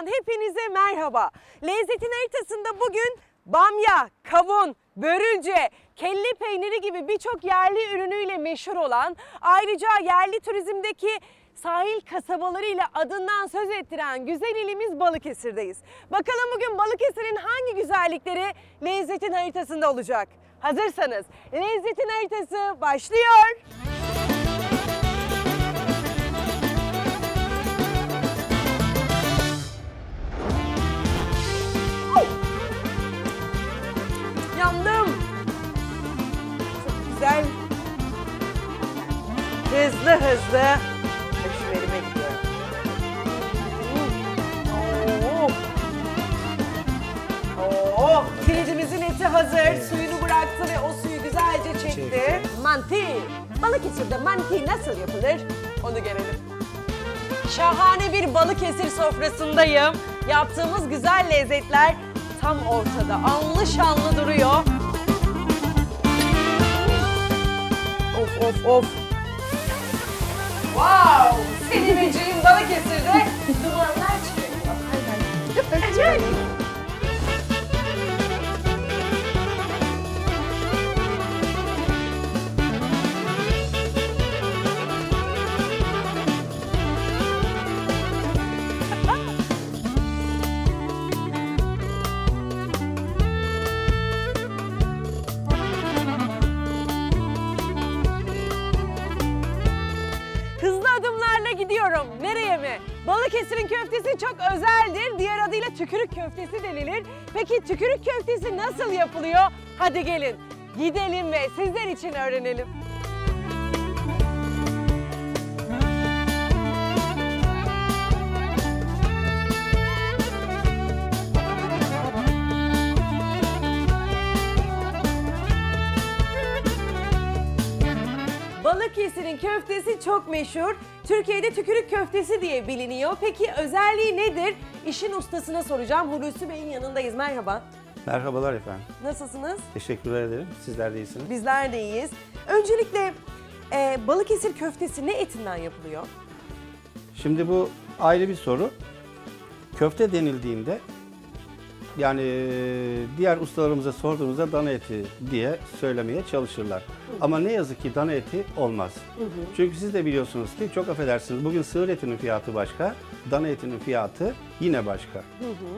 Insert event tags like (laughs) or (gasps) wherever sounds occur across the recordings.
Hepinize merhaba. Lezzetin haritasında bugün bamya, kavun, börülce, kelle peyniri gibi birçok yerli ürünüyle meşhur olan, ayrıca yerli turizmdeki sahil kasabalarıyla adından söz ettiren güzel ilimiz Balıkesir'deyiz. Bakalım bugün Balıkesir'in hangi güzellikleri lezzetin haritasında olacak? Hazırsanız lezzetin haritası başlıyor. Yandım. Hızlı hızlı. Meşverime gidiyorum. Oo. Oo. Pirinçimizin eti hazır. Suyunu bıraktı ve o suyu güzelce çekti. Manti. Balıkesir'de manti nasıl yapılır? Onu görelim. Şahane bir Balıkesir sofrasındayım. Yaptığımız güzel lezzetler tam ortada. Anlı şanlı duruyor. Of of of. Wow! Selimeciğim Balıkesir'de dumanlar çıkıyor. Hızlı köftesi çok özeldir. Diğer adıyla tükürük köftesi denilir. Peki tükürük köftesi nasıl yapılıyor? Hadi gelin gidelim ve sizler için öğrenelim. Balıkesir'in köftesi çok meşhur. Türkiye'de tükürük köftesi diye biliniyor. Peki özelliği nedir? İşin ustasına soracağım. Hulusi Bey'in yanındayız. Merhaba. Merhabalar efendim. Nasılsınız? Teşekkürler ederim. Sizler de iyisiniz. Bizler de iyiyiz. Öncelikle e, Balıkesir köftesi ne etinden yapılıyor? Şimdi bu ayrı bir soru. Köfte denildiğinde yani diğer ustalarımıza sorduğumuzda dana eti diye söylemeye çalışırlar. Ama ne yazık ki dana eti olmaz. Çünkü siz de biliyorsunuz ki çok affedersiniz bugün sığır etinin fiyatı başka, dana etinin fiyatı yine başka.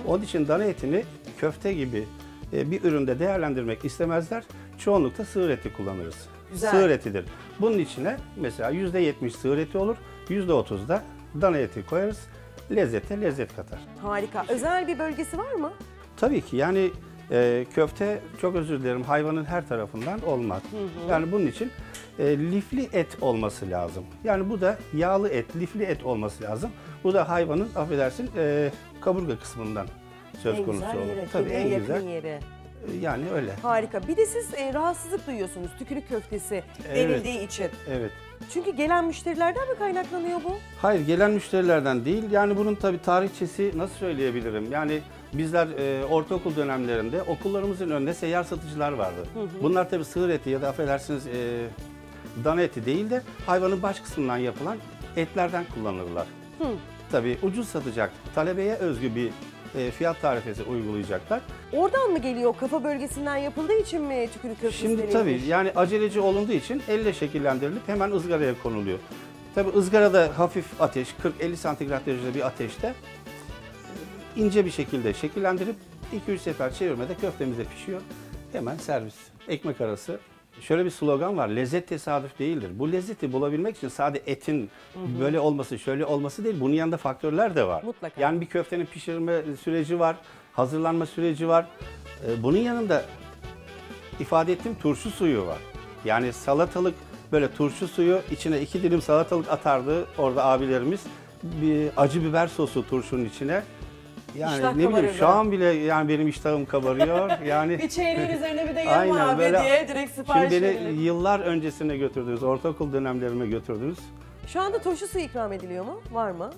Onun için dana etini köfte gibi e, bir üründe değerlendirmek istemezler. Çoğunlukla sığır eti kullanırız. Güzel. Sığır etidir. Bunun içine mesela %70 sığır eti olur, %30 da dana eti koyarız. Lezzete lezzet katar. Harika. Özel bir bölgesi var mı? Tabii ki yani e, köfte çok özür dilerim hayvanın her tarafından olmaz. Yani bunun için e, lifli et olması lazım. Yani bu da yağlı et, lifli et olması lazım. Bu da hayvanın affedersin e, kaburga kısmından söz en konusu olur. yeri, Tabii en en güzel. yeri. E, Yani öyle. Harika. Bir de siz e, rahatsızlık duyuyorsunuz tükürük köftesi Evet. denildiği için. Evet. Çünkü gelen müşterilerden mi kaynaklanıyor bu? Hayır gelen müşterilerden değil. Yani bunun tabii tarihçesi nasıl söyleyebilirim? Yani bizler e, ortaokul dönemlerinde okullarımızın önünde seyyar satıcılar vardı. Bunlar tabii sığır eti ya da affedersiniz e, dana eti değil de hayvanın baş kısmından yapılan etlerden kullanırlar. Tabii ucuz satacak, talebeye özgü bir e, fiyat tarifesi uygulayacaklar. Oradan mı geliyor? Kafa bölgesinden yapıldığı için mi tükürük köftesi Şimdi tabii yani aceleci olunduğu için elle şekillendirilip hemen ızgaraya konuluyor. Tabii ızgarada hafif ateş, 40-50 santigrat derecede bir ateşte ince bir şekilde şekillendirip 2-3 sefer çevirmede köftemiz de pişiyor. Hemen servis. Ekmek arası. Şöyle bir slogan var. Lezzet tesadüf değildir. Bu lezzeti bulabilmek için sadece etin böyle olması, şöyle olması değil. Bunun yanında faktörler de var. Mutlaka. Yani bir köftenin pişirme süreci var, hazırlanma süreci var. E, Bunun yanında ifade ettiğim turşu suyu var. Yani salatalık böyle turşu suyu içine iki dilim salatalık atardı orada abilerimiz. Bir acı biber sosu turşunun içine. Yani İştah ne bileyim kabarırdı. şu an bile yani benim iştahım kabarıyor. (laughs) Yani Bir çeyreğin üzerine bir de yama Aynen abi böyle. diye direkt sipariş Şimdi beni yıllar öncesine götürdünüz, ortaokul dönemlerime götürdünüz. Şu anda turşu suyu ikram ediliyor mu? Var mı?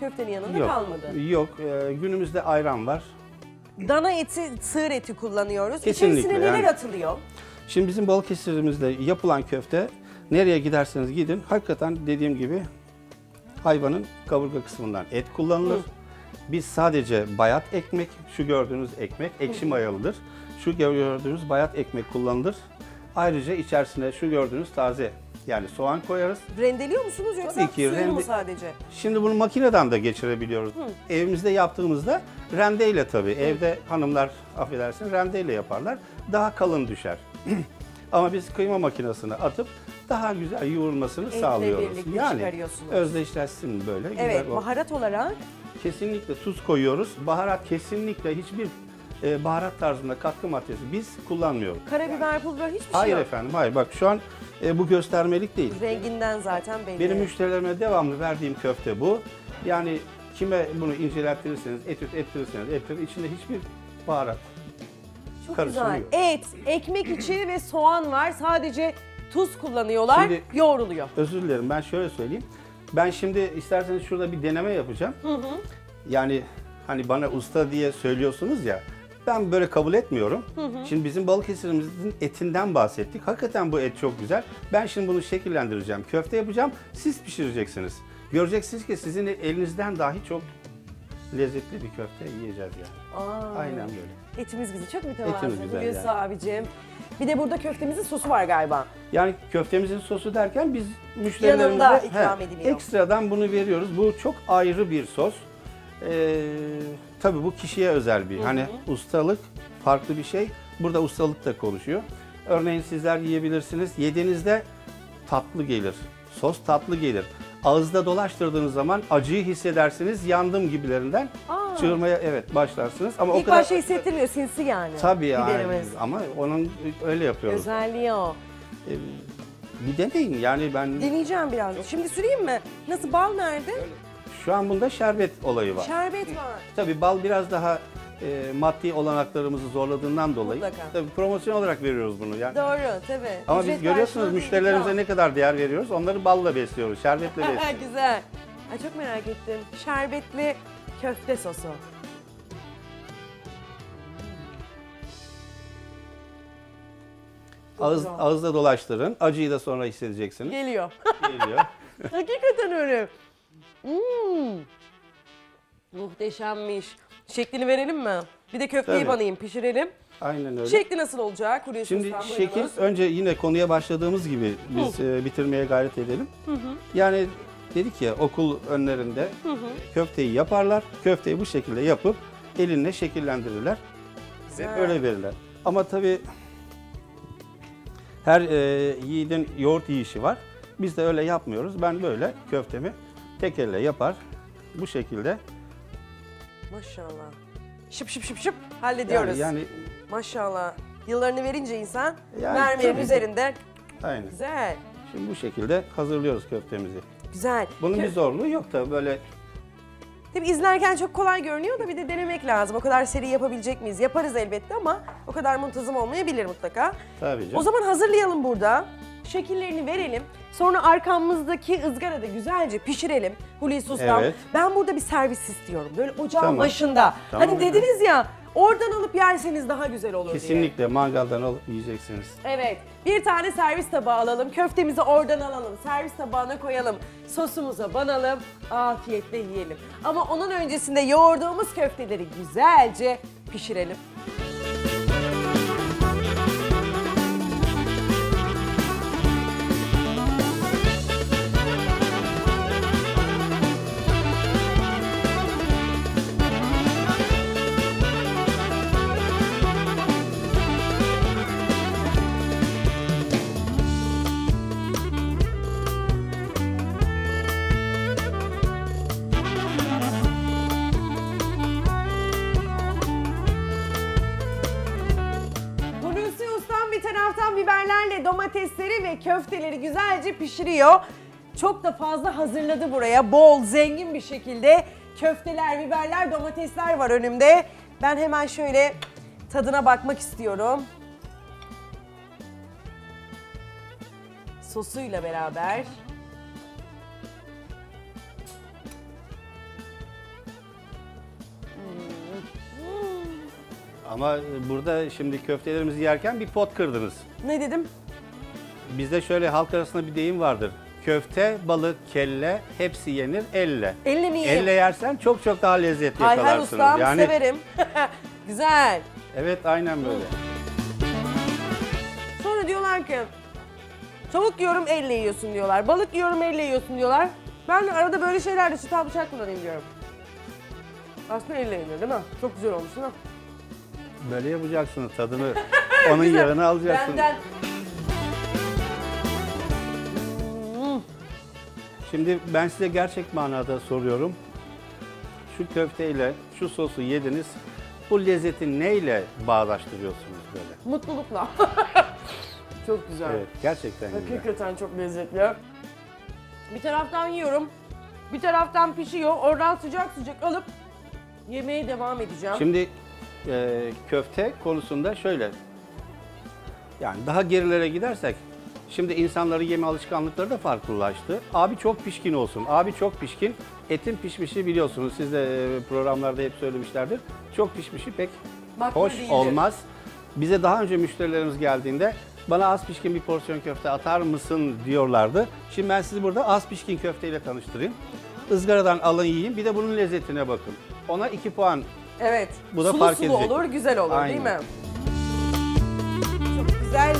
Köftenin yanında Yok, kalmadı. yok. Ee, günümüzde ayran var. Dana eti, sığır eti kullanıyoruz. Kesinlikle, İçerisine neler yani. atılıyor? Şimdi bizim Balıkesir'imizde yapılan köfte nereye giderseniz gidin hakikaten dediğim gibi hayvanın kaburga kısmından et kullanılır. Biz sadece bayat ekmek, şu gördüğünüz ekmek ekşi mayalıdır. Şu gördüğünüz bayat ekmek kullanılır. Ayrıca içerisine şu gördüğünüz taze yani soğan koyarız. Rendeliyor musunuz yoksa Tabii ki, suyunu mu rende- sadece? Şimdi bunu makineden de geçirebiliyoruz. Evimizde yaptığımızda rendeyle tabii. Evde hanımlar affedersin rendeyle yaparlar. Daha kalın düşer. (clears throat) Ama biz kıyma makinesine atıp daha güzel yoğurmasını Etle sağlıyoruz. Yani özdeşleşsin böyle. Evet, güzel baharat olarak Kesinlikle tuz koyuyoruz. Baharat kesinlikle hiçbir e, baharat tarzında katkı maddesi biz kullanmıyoruz. karabiber, pul hiçbir şey Hayır yok. efendim, hayır. Bak şu an e, bu göstermelik değil. Renginden zaten belli. Benim müşterilerime devamlı verdiğim köfte bu. Yani kime bunu incelettirirseniz, etüt ettirirseniz, ettir içinde hiçbir baharat. Çok güzel. yok. Et, ekmek içi ve soğan var. Sadece tuz kullanıyorlar. Şimdi- yoğruluyor. Özür dilerim ben şöyle söyleyeyim. Ben şimdi isterseniz şurada bir deneme yapacağım. Yani hani bana usta diye söylüyorsunuz ya. Ben böyle kabul etmiyorum. Şimdi bizim Balıkesir'imizin etinden bahsettik. Hakikaten bu et çok güzel. Ben şimdi bunu şekillendireceğim. Köfte yapacağım. Siz pişireceksiniz. Göreceksiniz ki sizin elinizden dahi çok lezzetli bir köfte yiyeceğiz yani. Aa, Aynen böyle. Etimiz güzel. Çok mütevazı. Hulusi yani. abicim. Bir de burada köftemizin sosu var galiba. Yani köftemizin sosu derken biz müşterilerimize Yanında ikram ediliyor. ekstradan bunu veriyoruz. Bu çok ayrı bir sos. Ee, tabii bu kişiye özel bir. Hani ustalık farklı bir şey. Burada ustalık da konuşuyor. Örneğin sizler yiyebilirsiniz. Yediğinizde tatlı gelir. Sos tatlı gelir. Ağızda dolaştırdığınız zaman acıyı hissedersiniz. Yandım gibilerinden. Aa. Çığırmaya evet başlarsınız. Ama İlk o kadar başta hissettirmiyor sinsi yani. tabii yani. Ama onun öyle yapıyoruz. Özelliği o. Ee, bir deneyin yani ben Deneyeceğim biraz. Şimdi süreyim mi? Nasıl bal nerede? şu an bunda şerbet olayı var. Şerbet var. Tabii bal biraz daha e, maddi olanaklarımızı zorladığından dolayı Mutlaka. tabii promosyon olarak veriyoruz bunu yani. Doğru tabii. Ama Ücret biz görüyorsunuz karşılığı değil, müşterilerimize ikram. ne kadar değer veriyoruz. Onları balla besliyoruz, şerbetle (laughs) besliyoruz. Güzel. Ay çok merak ettim. Şerbetli köfte sosu. Ağız, güzel. ağızda dolaştırın. Acıyı da sonra hissedeceksiniz. Geliyor. Geliyor. (laughs) Hakikaten öyle. Hmm. Muhteşemmiş. Şeklini verelim mi? Bir de köfteyi Tabii. banayım, pişirelim. Aynen öyle. Şekli nasıl olacak? Hulusi Şimdi şekil önce yine konuya başladığımız gibi biz e, bitirmeye gayret edelim. Yani dedik ya okul önlerinde köfteyi yaparlar. Köfteyi bu şekilde yapıp elinle şekillendirirler. Ve Güzel. öyle verirler. Ama tabii her e, yiğidin yoğurt yiyişi var. Biz de öyle yapmıyoruz. Ben böyle köftemi tek elle yapar. Bu şekilde. Maşallah. Şıp şıp şıp şıp hallediyoruz. Yani, yani Maşallah. Yıllarını verince insan Yani mermerin üzerinde. aynen. Güzel. Şimdi bu şekilde hazırlıyoruz köftemizi. Güzel. Bunun Kö- bir zorluğu yok da böyle Tabii izlerken çok kolay görünüyor da bir de denemek lazım. O kadar seri yapabilecek miyiz? Yaparız elbette ama o kadar muntazam olmayabilir mutlaka. tabii canım. O zaman hazırlayalım burada. Şekillerini verelim. Sonra arkamızdaki ızgarada güzelce pişirelim. Hulusi Ustam. Evet. Ben burada bir servis istiyorum. Böyle ocağın Tamam. başında. Tamam. Hani dediniz ya oradan alıp yerseniz daha güzel olur diye. Kesinlikle mangaldan alıp yiyeceksiniz. Evet. Bir tane servis tabağı alalım. Köftemizi oradan alalım. Servis tabağına koyalım. Sosumuza banalım. Afiyetle yiyelim. Ama onun öncesinde yoğurduğumuz köfteleri güzelce pişirelim. Köfteleri güzelce pişiriyor. Çok da fazla hazırladı buraya. Bol, zengin bir şekilde köfteler, biberler, domatesler var önümde. Ben hemen şöyle tadına bakmak istiyorum. Sosuyla beraber. Ama burada şimdi köftelerimizi yerken bir pot kırdınız. Ne dedim? Bizde şöyle halk arasında bir deyim vardır. köfte, balık, kelle hepsi yenir elle. Elle mi yiyeyim? Elle yersen çok çok daha lezzetli Hay hay yakalarsınız. ustam yani severim. (laughs) Güzel. evet aynen böyle. Sonra diyorlar ki tavuk yiyorum elle yiyorsun diyorlar. Balık yiyorum elle yiyorsun diyorlar. Ben de arada böyle şeylerde çatal bıçak kullanayım diyorum. Aslında elle yenir değil mi? Çok güzel olmuş değil mi? Böyle yapacaksınız tadını. (laughs) Onun yerine alacaksınız. Benden. Şimdi ben size gerçek manada soruyorum. Şu köfteyle şu sosu yediniz. Bu lezzeti neyle bağdaştırıyorsunuz böyle? Mutlulukla. (laughs) çok güzel. Evet gerçekten güzel. Hakikaten çok lezzetli. Bir taraftan yiyorum, bir taraftan pişiyor. Oradan sıcak sıcak alıp yemeğe devam edeceğim. Şimdi e, köfte konusunda şöyle. Yani daha gerilere gidersek şimdi insanların yeme alışkanlıkları da farklılaştı. Abi çok pişkin olsun. Abi çok pişkin. Etin pişmişi biliyorsunuz. Siz de e, programlarda hep söylemişlerdir. Çok pişmişi pek Makbul hoş değildir. olmaz. Bize daha önce müşterilerimiz geldiğinde bana az pişkin bir porsiyon köfte atar mısın diyorlardı. Şimdi ben sizi burada az pişkin köfteyle tanıştırayım. Izgaradan alın yiyin. Bir de bunun lezzetine bakın. Ona 2 puan Evet. Bu da sulu fark sulu edecek. olur, güzel olur değil Aynen. mi? Çok güzel.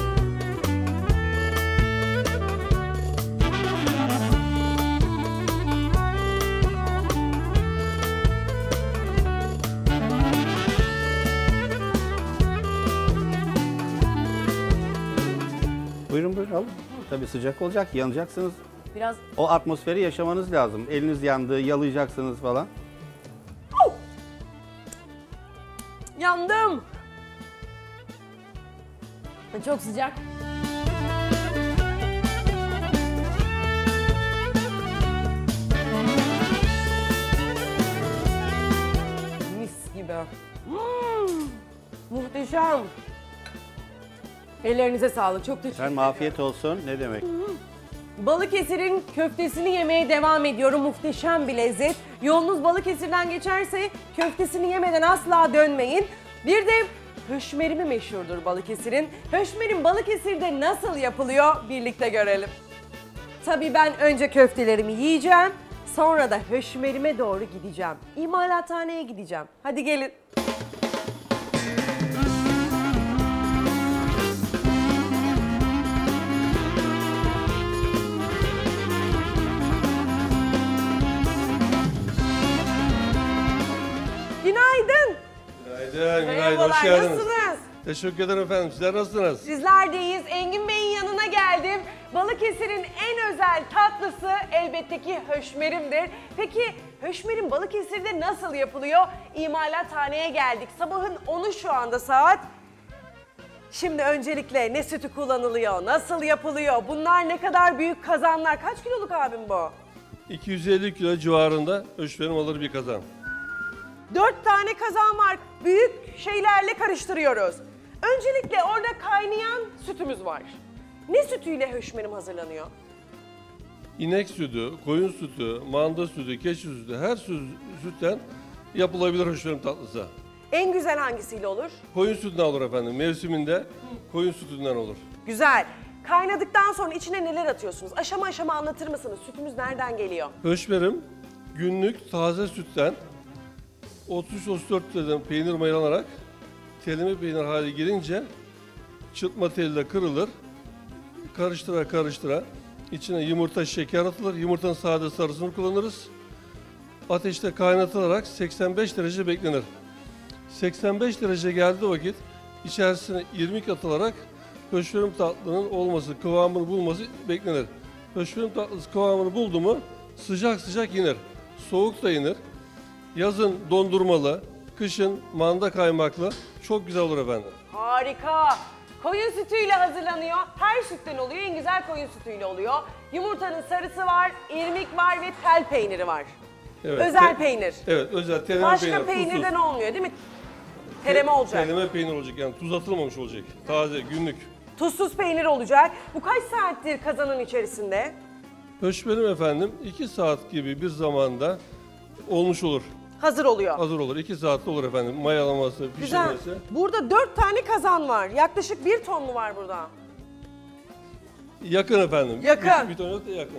Tabii sıcak olacak, yanacaksınız. Biraz O atmosferi yaşamanız lazım. Eliniz yandı, yalayacaksınız falan. yandım. Çok sıcak. Mis gibi. Hmm, muhteşem. Ellerinize sağlık. Çok teşekkür Efendim ederim. afiyet olsun. Ne demek? Balıkesir'in köftesini yemeye devam ediyorum. Muhteşem bir lezzet. Yolunuz Balıkesir'den geçerse köftesini yemeden asla dönmeyin. Bir de höşmerimi meşhurdur Balıkesir'in. Höşmerim Balıkesir'de nasıl yapılıyor birlikte görelim. Tabii ben önce köftelerimi yiyeceğim. Sonra da höşmerime doğru gideceğim. İmalathaneye gideceğim. Hadi gelin. Günaydın, günaydın. Merhabalar, Hoş geldiniz. nasılsınız? Teşekkür ederim efendim. Sizler nasılsınız? Sizler deyiz. Engin Bey'in yanına geldim. Balıkesir'in en özel tatlısı elbette ki höşmerimdir. Peki höşmerim Balıkesir'de nasıl yapılıyor? İmalathaneye geldik. Sabahın 10'u şu anda saat. Şimdi öncelikle ne sütü kullanılıyor, nasıl yapılıyor, bunlar ne kadar büyük kazanlar. Kaç kiloluk abim bu? 250 kilo civarında ölçülerim alır bir kazan. Dört tane kazan var. Büyük şeylerle karıştırıyoruz. Öncelikle orada kaynayan sütümüz var. Ne sütüyle höşmerim hazırlanıyor? İnek sütü, koyun sütü, manda sütü, keçi sütü her süt, sütten yapılabilir hoşberim tatlısı. En güzel hangisiyle olur? Koyun sütünden olur efendim. Mevsiminde koyun sütünden olur. Güzel. Kaynadıktan sonra içine neler atıyorsunuz? Aşama aşama anlatır mısınız? Sütümüz nereden geliyor? Höşberim günlük taze sütten 33-34 liradan peynir mayalanarak telimi peynir hale gelince çırpma teliyle kırılır. Karıştıra karıştıra içine yumurta şeker atılır. Yumurtanın sade sarısını kullanırız. Ateşte kaynatılarak 85 derece beklenir. 85 derece geldiği vakit içerisine irmik atılarak höşberim tatlının olması, kıvamını bulması beklenir. Höşberim tatlısı kıvamını buldu mu sıcak sıcak yenir. Soğuk da yenir. Yazın dondurmalı, kışın manda kaymaklı çok güzel olur efendim. Harika. Koyun sütüyle hazırlanıyor. Her sütten oluyor. En güzel koyun sütüyle oluyor. Yumurtanın sarısı var, irmik var ve tel peyniri var. Evet, Özel te- peynir. Evet, özel Başka peynir. peynirden tuzsuz. olmuyor değil mi? Tereme olacak. Teleme peynir olacak yani tuz atılmamış olacak. Taze, günlük. Tuzsuz peynir olacak. Bu kaç saattir kazanın içerisinde? Höşberim efendim 2 saat gibi bir zamanda olmuş olur. Hazır oluyor. Hazır olur. 2 saatte olur efendim. Mayalaması, Güzel. pişirmesi. Burada dört tane kazan var. Yaklaşık bir ton mu var burada? Yakın efendim. Yakın. Bir, bir ton yok da yakın.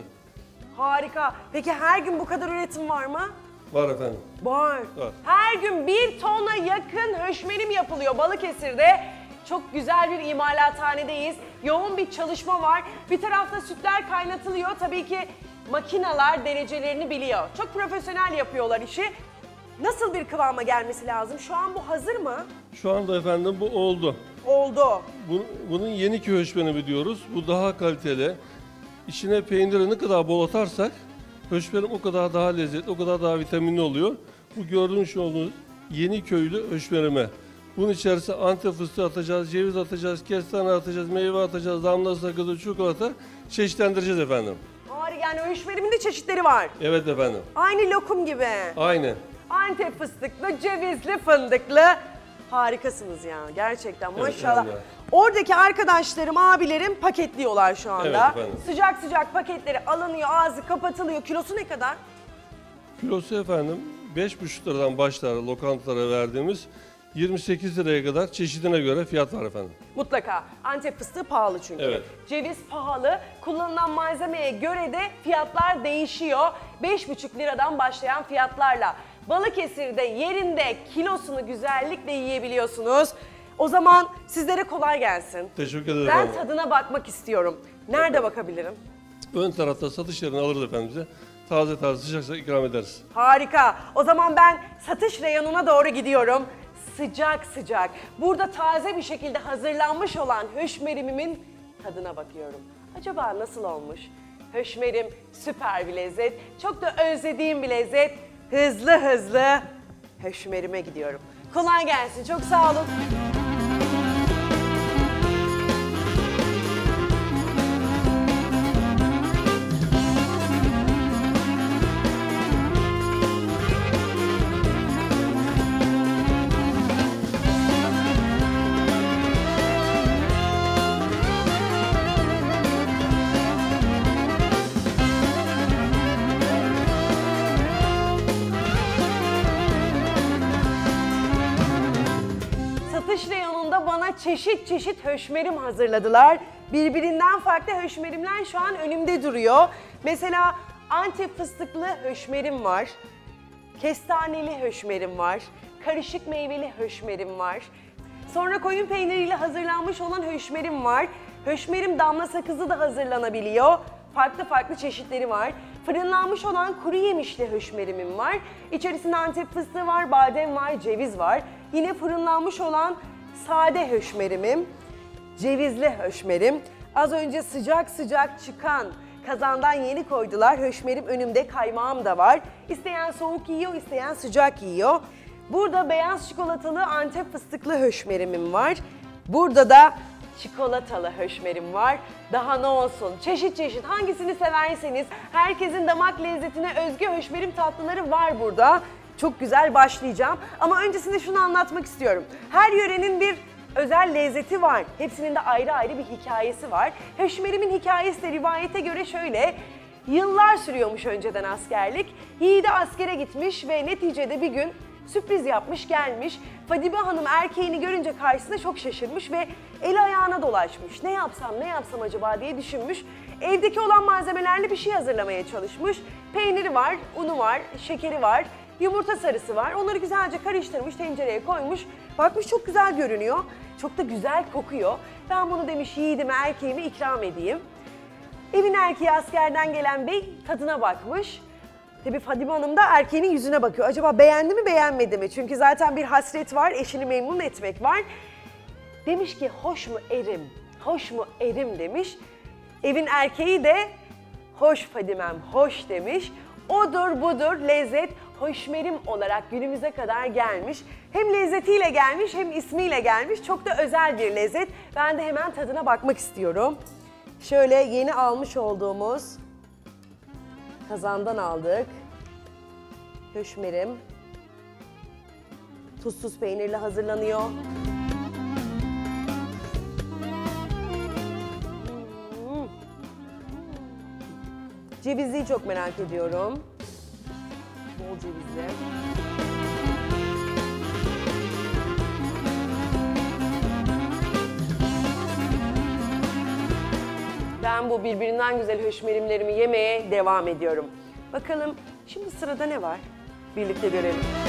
Harika. Peki her gün bu kadar üretim var mı? Var efendim. Var. Var. Her gün bir tona yakın höşmerim yapılıyor Balıkesir'de. Çok güzel bir imalathanedeyiz. Yoğun bir çalışma var. Bir tarafta sütler kaynatılıyor. Tabii ki makineler derecelerini biliyor. Çok profesyonel yapıyorlar işi. Nasıl bir kıvama gelmesi lazım? Şu an bu hazır mı? Şu anda efendim bu oldu. Oldu. Bu- bunun yeni köy höşmerimi diyoruz. Bu daha kaliteli. İçine peyniri ne kadar bol atarsak höşmerim o kadar daha lezzetli, o kadar daha vitaminli oluyor. Bu gördüğünüz olduğunuz yeni köylü höşmerime. Bunun içerisine antep fıstığı atacağız, ceviz atacağız, kestane atacağız, meyve atacağız, damla sakızı, çikolata çeşitlendireceğiz efendim. Harika. Yani höşmerimin de çeşitleri var. Evet efendim. Aynı lokum gibi. Aynen. Antep fıstıklı, cevizli, fındıklı. Harikasınız ya gerçekten maşallah. efendim. Oradaki arkadaşlarım, abilerim paketliyorlar şu anda. Evet efendim. Sıcak sıcak paketleri alınıyor, ağzı kapatılıyor. Kilosu ne kadar? Kilosu efendim 5,5 liradan başlar lokantalara verdiğimiz 28 liraya kadar çeşidine göre fiyat var efendim. Mutlaka. Antep fıstığı pahalı çünkü. Evet. Ceviz pahalı. Kullanılan malzemeye göre de fiyatlar değişiyor. 5,5 liradan başlayan fiyatlarla. Balıkesir'de yerinde kilosunu güzellikle yiyebiliyorsunuz. O zaman sizlere kolay gelsin. Teşekkür ederim Ben efendim. tadına bakmak istiyorum. Nerede bakabilirim? Ön tarafta satış yerini alırız efendim bize. Taze taze sıcaksa ikram ederiz. Harika. O zaman ben satış reyonuna doğru gidiyorum. Sıcak sıcak. Burada taze bir şekilde hazırlanmış olan höşmerimimin tadına bakıyorum. Acaba nasıl olmuş? Höşmerim süper bir lezzet. Çok da özlediğim bir lezzet. Hızlı hızlı höşmerime gidiyorum. Kolay gelsin. Çok sağ olun. Çeşit çeşit höşmerim hazırladılar. Birbirinden farklı höşmerimler şu an önümde duruyor. Mesela Antep fıstıklı höşmerim var. Kestaneli höşmerim var. Karışık meyveli höşmerim var. Sonra koyun peyniriyle hazırlanmış olan höşmerim var. Höşmerim damla sakızı da hazırlanabiliyor. Farklı farklı çeşitleri var. Fırınlanmış olan kuru yemişli höşmerimim var. İçerisinde antep fıstığı var, badem var, ceviz var. Yine fırınlanmış olan sade höşmerimim, cevizli höşmerim. Az önce sıcak sıcak çıkan kazandan yeni koydular. Höşmerim önümde, kaymağım da var. İsteyen soğuk yiyor, isteyen sıcak yiyor. Burada beyaz çikolatalı antep fıstıklı höşmerimim var. Burada da çikolatalı höşmerim var. Daha ne olsun? Çeşit çeşit hangisini severseniz herkesin damak lezzetine özgü höşmerim tatlıları var burada. Çok güzel başlayacağım. Ama öncesinde şunu anlatmak istiyorum. Her yörenin bir özel lezzeti var. Hepsinin de ayrı ayrı bir hikayesi var. Höşmerimin hikayesi de rivayete göre şöyle. Yıllar sürüyormuş önceden askerlik. Yiğidi askere gitmiş ve neticede bir gün sürpriz yapmış gelmiş. Fadime Hanım erkeğini görünce karşısında çok şaşırmış ve eli ayağına dolaşmış. Ne yapsam ne yapsam acaba diye düşünmüş. Evdeki olan malzemelerle bir şey hazırlamaya çalışmış. Peyniri var, unu var, şekeri var, yumurta sarısı var. Onları güzelce karıştırmış, tencereye koymuş. Bakmış çok güzel görünüyor. Çok da güzel kokuyor. Ben bunu demiş yiğidime, erkeğime ikram edeyim. Evin erkeği askerden gelen bey tadına bakmış. Tabii Fadime Hanım da erkeğinin yüzüne bakıyor. Acaba beğendi mi beğenmedi mi? Çünkü zaten bir hasret var, eşini memnun etmek var. Demiş ki hoş mu erim, hoş mu erim demiş. Evin erkeği de hoş Fadimem, hoş demiş. Odur budur lezzet hoşmerim olarak günümüze kadar gelmiş. Hem lezzetiyle gelmiş hem ismiyle gelmiş. Çok da özel bir lezzet. Ben de hemen tadına bakmak istiyorum. Şöyle yeni almış olduğumuz kazandan aldık. Höşmerim. Tuzsuz peynirle hazırlanıyor. Hmm. Cevizliyi çok merak ediyorum. Bol cevizli. Ben bu birbirinden güzel höşmerimlerimi yemeye devam ediyorum. Bakalım şimdi sırada ne var? Birlikte görelim.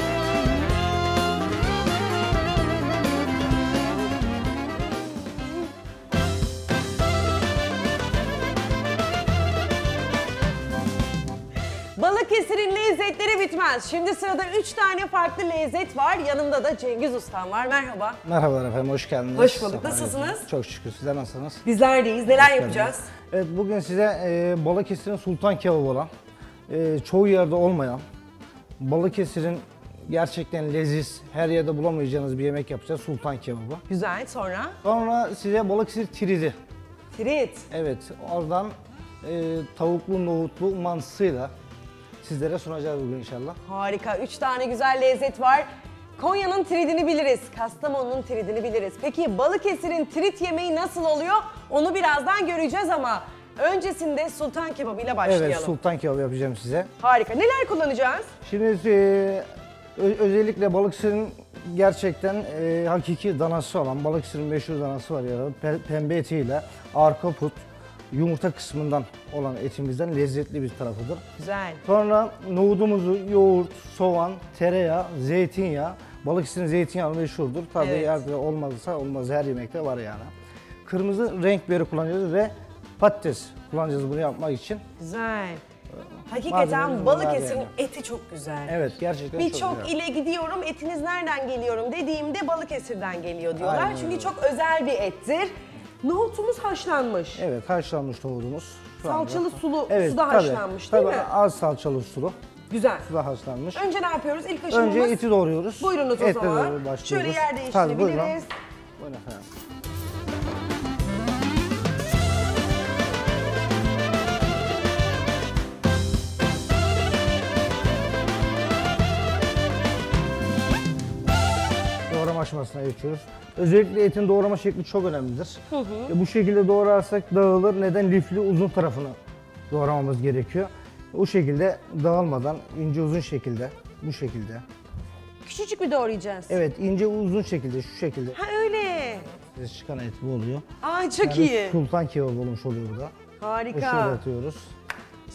Balıkesir'in lezzetleri bitmez. Şimdi sırada 3 tane farklı lezzet var. Yanımda da Cengiz Ustam var. Merhaba. Merhabalar efendim, hoş geldiniz. Hoş bulduk. Sefa Nasılsınız? geldiniz. Çok şükür, sizler nasılsınız? Bizler deyiz. Neler yapacağız? Evet, bugün size e, Balıkesir'in sultan kebabı olan, e, çoğu yerde olmayan, Balıkesir'in gerçekten leziz, her yerde bulamayacağınız bir yemek yapacağız, sultan kebabı. Güzel. Sonra? Sonra size Balıkesir tridi. Trit. Evet, oradan e, tavuklu nohutlu mantısıyla sizlere sunacağız bugün inşallah. Harika. Üç tane güzel lezzet var. Konya'nın tridini biliriz. Kastamonu'nun tridini biliriz. Peki Balıkesir'in trit yemeği nasıl oluyor? Onu birazdan göreceğiz ama öncesinde sultan kebabıyla başlayalım. Evet, sultan kebabı yapacağım size. Harika. Neler kullanacağız? Şimdi e, özellikle Balıkesir'in gerçekten e, hakiki danası olan, Balıkesir'in meşhur danası var ya, pe- pembe etiyle, arka put, yumurta kısmından olan etimizden lezzetli bir tarafıdır. Güzel. Sonra nohudumuzu yoğurt, soğan, tereyağı, zeytinyağı, Balıkesir'in zeytinyağı meşhurdur. Tabii Evet. yerde olmazsa olmaz her yemekte var yani. Kırmızı renk biberi kullanacağız ve patates kullanacağız bunu yapmak için. Güzel. Hakikaten Malzememiz bunlar Balıkesir'in yani. eti çok güzel. Evet gerçekten çok Birçok güzel. ile gidiyorum, etiniz nereden geliyorum dediğimde Balıkesir'den geliyor diyorlar. Aynen Çünkü çok özel bir ettir. Nohutumuz haşlanmış. Evet haşlanmış şu anda. Salçalı sulu Evet, suda tabii. haşlanmış tabii, değil mi? Az salçalı sulu. Güzel. Suda haşlanmış. Önce ne yapıyoruz? İlk aşamamız... Önce eti doğruyoruz. Buyurunuz o Etle zaman. doğru başlıyoruz. Şöyle yer Tabii, değiştirebiliriz. buyurun. Buyurun efendim. Doğrama aşamasına geçiyoruz. Özellikle etin doğrama şekli çok önemlidir. E, bu şekilde doğrarsak dağılır. Neden? Lifli uzun tarafını doğramamız gerekiyor. O şekilde dağılmadan ince uzun şekilde bu şekilde. Küçücük bir doğrayacağız. Evet ince uzun şekilde şu şekilde. Ha öyle. Ses çıkan et bu oluyor. Ay çok Yani iyi. Sultan kebabı olmuş oluyor burada. Harika. şöyle atıyoruz.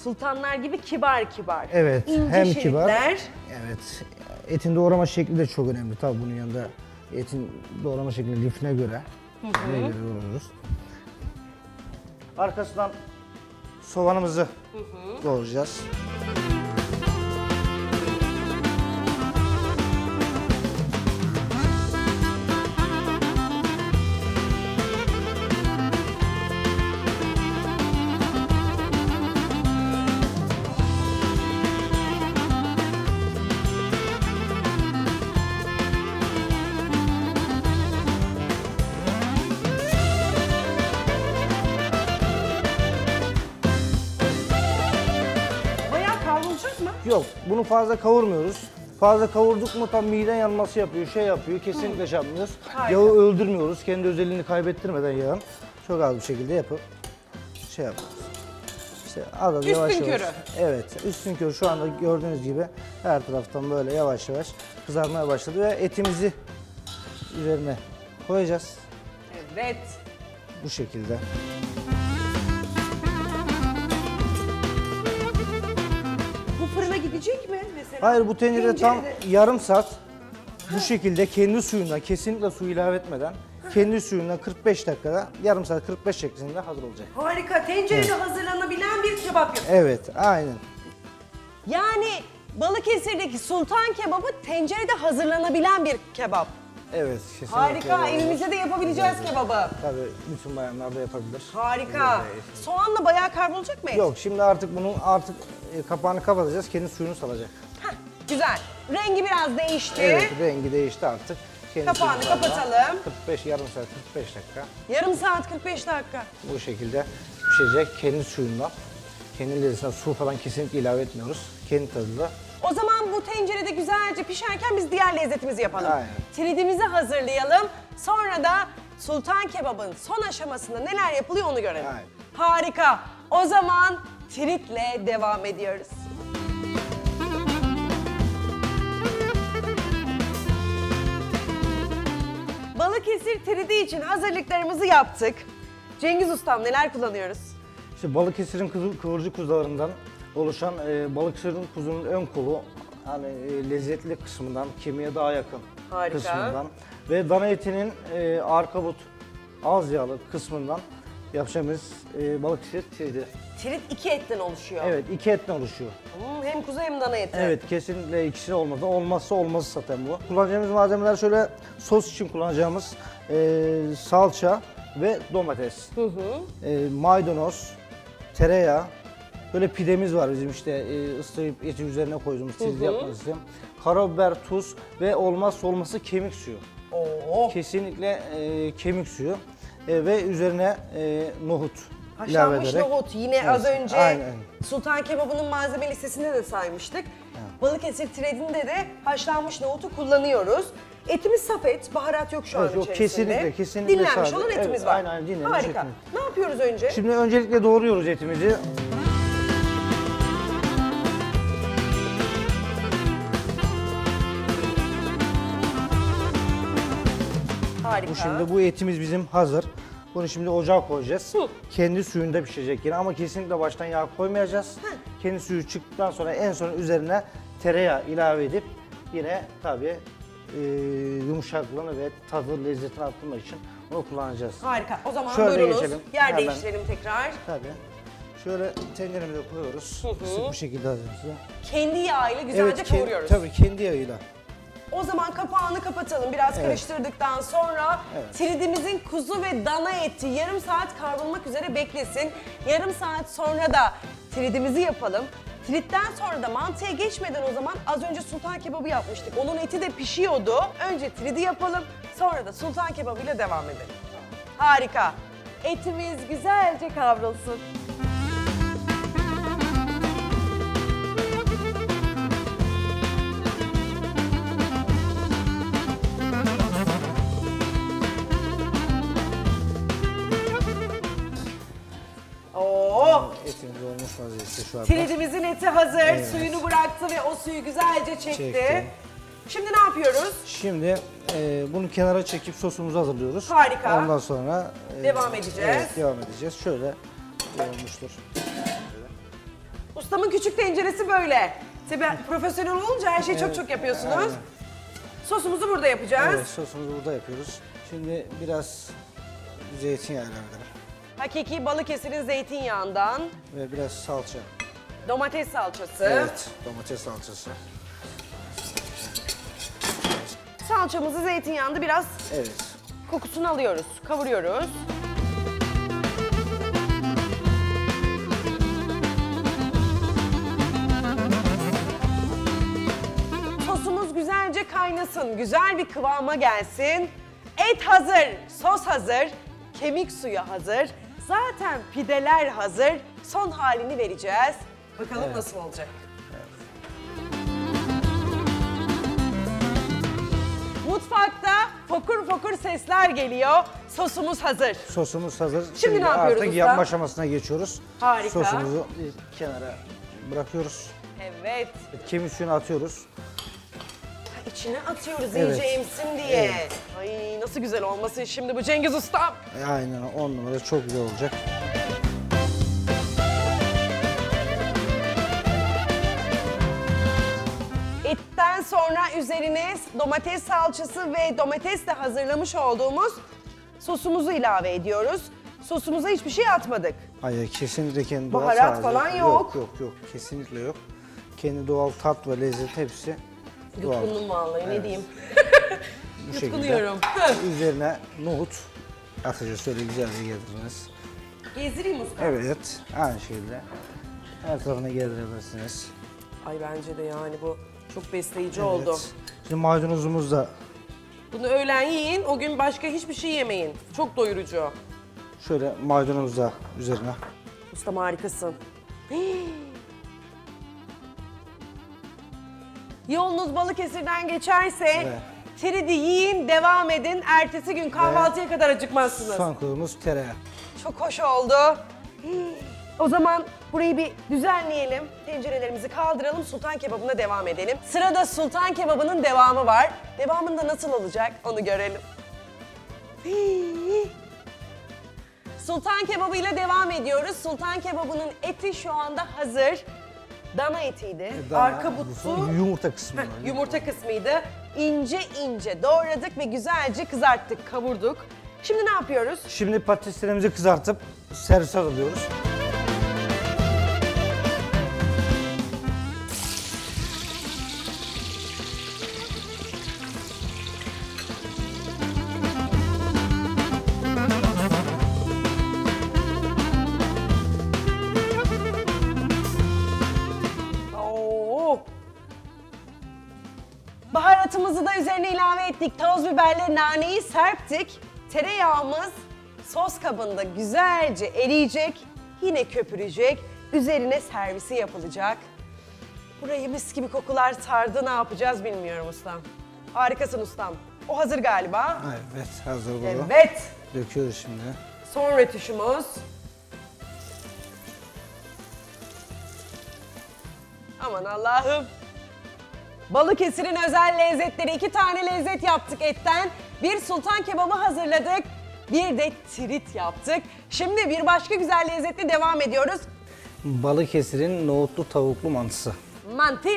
Sultanlar gibi kibar kibar. Evet İnce hem şeritler. kibar. Evet. Etin doğrama şekli de çok önemli. Tabii bunun yanında etin doğrama şekli lifine göre. Neye göre doğruyoruz. Arkasından soğanımızı doğrayacağız. Fazla kavurmuyoruz. Fazla kavurduk mu tam mide yanması yapıyor, şey yapıyor. Kesinlikle şey yapmıyoruz. Harika. Yağı öldürmüyoruz. Kendi özelliğini kaybettirmeden yağın. Çok az bir şekilde yapıp şey yapıyoruz. İşte az az Üstün yavaş yavaş. körü. Evet, üstün körü şu anda gördüğünüz gibi her taraftan böyle yavaş yavaş kızarmaya başladı ve etimizi üzerine koyacağız Evet. bu şekilde. Gidecek mi mesela? Hayır bu tencerede tam Tencerede. yarım saat bu şekilde kendi suyundan kesinlikle su ilave etmeden kendi suyundan 45 dakikada yarım saat 45 dakikasında hazır olacak. Harika. Tencerede hazırlanabilen bir kebap yap. Evet aynen. Yani Balıkesir'deki sultan kebabı tencerede hazırlanabilen bir kebap. Evet kesinlikle. Harika. Evimizde de yapabileceğiz kebabı. Tabii bütün bayanlar da yapabilir. Harika. Soğanla bayağı kavrulacak mı et? Yok şimdi artık bunun artık e, kapağını kapatacağız kendi suyunu salacak. Heh, güzel. Rengi biraz değişti. Evet rengi değişti artık. Kendi Kapağını suyunu salacak. kapatalım. 45 yarım saat 45 dakika Yarım saat 45 dakika. bu şekilde pişecek kendi suyundan. Kendi lezzetine su falan kesinlikle ilave etmiyoruz. Kendi tadıyla O zaman bu tencerede güzelce pişerken biz diğer lezzetimizi yapalım. Aynen. Tridimizi hazırlayalım. Sonra da sultan kebabın son aşamasında neler yapılıyor onu görelim. Aynen. Harika. O zaman tritle devam ediyoruz. Balıkesir tridi için hazırlıklarımızı yaptık. Cengiz Ustam neler kullanıyoruz? İşte Balıkesir'in kıvırcık kuzularından oluşan e, Balıkesir'in kuzunun ön kolu hani e, lezzetli kısmından kemiğe daha yakın Harika. kısmından ve dana etinin e, arka but az yağlı kısmından yapacağımız e, Balıkesir tridi. Tirit iki etten oluşuyor. Evet iki etten oluşuyor. Hmm, hem kuzu hem dana eti. Evet kesinlikle ikisi olmadı. Olmazsa olmazı zaten bu. Kullanacağımız malzemeler şöyle sos için kullanacağımız e, salça ve domates. E, maydanoz, tereyağı. Böyle pidemiz var bizim işte e, ıslayıp eti üzerine koyduğumuz tiz yapmak için. Karabiber, tuz ve olmazsa olması kemik suyu. Oo. Kesinlikle e, kemik suyu E, ve üzerine e, nohut ilave Haşlanmış ederek. nohut. Yine Evet, az önce aynen. Sultan Kebabı'nın malzeme listesinde de saymıştık. Balıkesir tiredinde de haşlanmış nohutu kullanıyoruz. Etimiz saf et, baharat yok şu Evet, an yok, içerisinde. kesinlikle, kesinlikle Dinlenmiş sade. olan etimiz Evet, var. aynen, aynen, dinlenmiş Harika. etimiz. Ne yapıyoruz önce? Şimdi öncelikle doğruyoruz etimizi. Harika. Bu şimdi bu etimiz bizim hazır. Bunu şimdi ocağa koyacağız. Hı. Kendi suyunda pişecek yine ama kesinlikle baştan yağ koymayacağız. Kendi suyu çıktıktan sonra en son üzerine tereyağı ilave edip yine tabii e, yumuşaklığını ve tadı lezzetini arttırmak için onu kullanacağız. Harika. O zaman Şöyle buyurunuz. geçelim. Yer Hemen. değiştirelim tekrar. Tabii. Şöyle tenceremize koyuyoruz. Sık bu şekilde hazırlığımızı. Kendi yağıyla güzelce ke- kavuruyoruz. tabii kendi yağıyla. O zaman kapağını kapatalım. Biraz karıştırdıktan sonra Evet. tridimizin kuzu ve dana eti yarım saat kavrulmak üzere beklesin. Yarım saat sonra da tridimizi yapalım. Tridden sonra da mantıya geçmeden o zaman az önce sultan kebabı yapmıştık. Onun eti de pişiyordu. Önce tridi yapalım, sonra da sultan kebabıyla devam edelim. Harika. Etimiz güzelce kavrulsun. Şu anda. Tridimizin eti hazır. Suyunu bıraktı ve o suyu güzelce çekti. Çekti. Şimdi ne yapıyoruz? Şimdi e, bunu kenara çekip sosumuzu hazırlıyoruz. Harika. Ondan sonra e, Devam edeceğiz. Evet, devam edeceğiz. Şöyle olmuştur. Ustamın küçük tenceresi böyle. Tabii (laughs) profesyonel olunca her şeyi çok Evet, çok yapıyorsunuz. aynen. Sosumuzu burada yapacağız. Evet, sosumuzu burada yapıyoruz. Şimdi biraz zeytinyağı ilave edelim. Hakiki Balıkesir'in zeytinyağından Ve biraz salça. domates salçası. Evet, domates salçası. Salçamızı zeytinyağında biraz Evet. kokusunu alıyoruz, kavuruyoruz. Sosumuz güzelce kaynasın, güzel bir kıvama gelsin. Et hazır, sos hazır, kemik suyu hazır. Zaten pideler hazır. Son halini vereceğiz. Bakalım nasıl olacak. Mutfakta fokur fokur sesler geliyor. Sosumuz hazır. Sosumuz hazır. Şimdi ne yapıyoruz artık yapma aşamasına geçiyoruz. Harika. Sosumuzu kenara bırakıyoruz. Evet. Kemik suyunu atıyoruz. İçine atıyoruz Evet. iyice emsin diye. Evet. Ay nasıl güzel olmasın şimdi bu Cengiz Ustam. E, aynen on numara çok güzel olacak. Etten sonra üzerine domates salçası ve domatesle hazırlamış olduğumuz sosumuzu ilave ediyoruz. Sosumuza hiçbir şey atmadık. Hayır kesinlikle kendi doğal Baharat taze. falan yok. Yok yok yok kesinlikle yok. Kendi doğal tat ve lezzet hepsi. Yutkundum vallahi ne diyeyim. (laughs) Bu şekilde. Yutkunuyorum. (laughs) Üzerine nohut atacağız. Şöyle güzelce gezdiriniz. Gezdireyim usta. Evet aynı şekilde. Her tarafına gezdirebilirsiniz. Ay bence de yani bu çok besleyici oldu. Evet. Şimdi maydanozumuz da Bunu öğlen yiyin, o gün başka hiçbir şey yemeyin. Çok doyurucu. şöyle maydanoz da üzerine. Ustam harikasın. (gasps) Hii. Yolunuz Balıkesir'den geçerse Evet. tridi yiyin, devam edin. Ertesi gün kahvaltıya kadar acıkmazsınız. Son konumuz tereyağı. Çok hoş oldu. Hii. O zaman burayı bir düzenleyelim. Tencerelerimizi kaldıralım. Sultan kebabına devam edelim. Sırada sultan kebabının devamı var. Devamında nasıl olacak onu görelim. Hii. Sultan kebabı ile devam ediyoruz. Sultan kebabının eti şu anda hazır. Dana etiydi. Dana, Arka bu butu Yumurta kısmı. Heh, yumurta kısmıydı. İnce ince doğradık ve güzelce kızarttık, kavurduk. Şimdi ne yapıyoruz? Şimdi patateslerimizi kızartıp servis alıyoruz. Baharatımızı da üzerine ilave ettik. Toz biberle naneyi serptik. Tereyağımız sos kabında güzelce eriyecek. Yine köpürecek. Üzerine servisi yapılacak. Burayı mis gibi kokular sardı. Ne yapacağız bilmiyorum ustam. Harikasın ustam. O hazır galiba. Evet hazır bu. Evet. Döküyoruz şimdi. Son rötuşumuz. Aman Allah'ım. Balıkesir'in özel lezzetleri. iki tane lezzet yaptık etten. Bir sultan kebabı hazırladık. Bir de tirit yaptık. Şimdi bir başka güzel lezzetle devam ediyoruz. Balıkesir'in nohutlu tavuklu mantısı. Mantı.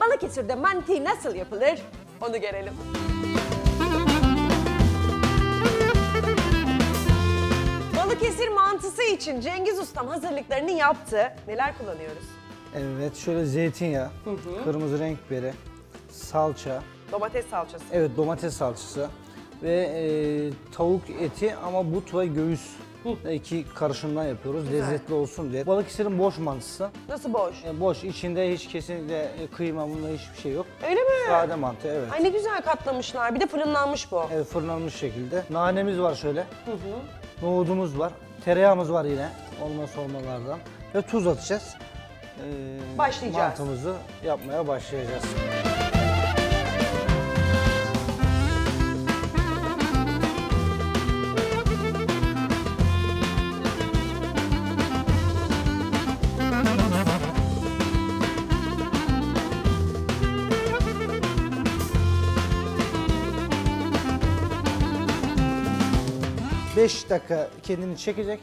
Balıkesir'de mantı nasıl yapılır? Onu görelim. Balıkesir mantısı için Cengiz Ustam hazırlıklarını yaptı. Neler kullanıyoruz? Evet şöyle zeytinyağı, kırmızı renk biberi, salça, Domates salçası. evet domates salçası ve e, tavuk eti ama but ve göğüs iki karışımdan yapıyoruz lezzetli olsun diye. Balıkesir'in boş mantısı. Nasıl boş? E, boş içinde hiç kesinlikle e, kıyma bunda hiçbir şey yok. Öyle mi? Sade mantı evet. Ay ne güzel katlamışlar. Bir de fırınlanmış bu. Evet fırınlanmış şekilde. Nanemiz var şöyle. Nohudumuz var. Tereyağımız var yine. Olmazsa olmalardan. Ve tuz atacağız. Ee, Başlayacağız. Mantımızı yapmaya başlayacağız. Beş dakika kendini çekecek.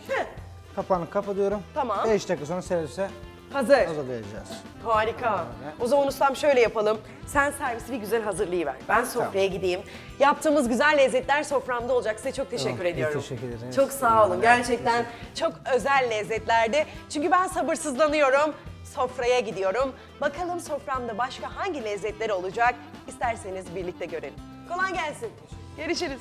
Kapağını kapatıyorum. Tamam. 5 dakika sonra servise Hazır. hazırlayacağız. Harika. O zaman ustam şöyle yapalım. Sen servisi bir güzel hazırlayıver. Ben sofraya gideyim. Yaptığımız güzel lezzetler soframda olacak. Size çok teşekkür Tamam, ediyorum. teşekkür ederiz. Çok sağ olun. Gerçekten çok özel lezzetlerdi. Çünkü ben sabırsızlanıyorum. Sofraya gidiyorum. Bakalım soframda başka hangi lezzetler olacak? İsterseniz birlikte görelim. Kolay gelsin. Görüşürüz.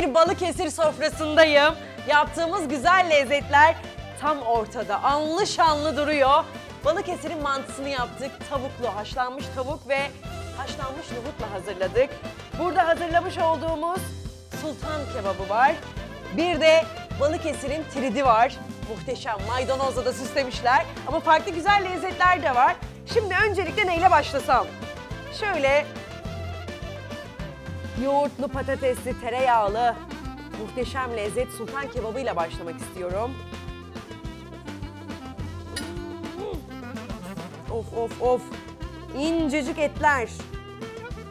Bir Balıkesir sofrasındayım. Yaptığımız güzel lezzetler tam ortada, anlı şanlı duruyor. Balıkesir'in mantısını yaptık. Tavuklu, haşlanmış tavuk ve haşlanmış nohutla hazırladık. Burada hazırlamış olduğumuz sultan kebabı var. Bir de Balıkesir'in tridi var. Muhteşem maydanozla da süslemişler. Ama farklı güzel lezzetler de var. Şimdi öncelikle neyle başlasam? Şöyle Yoğurtlu, patatesli, tereyağlı, muhteşem lezzet sultan kebabıyla başlamak istiyorum. Mm. Of of of. İncecik etler.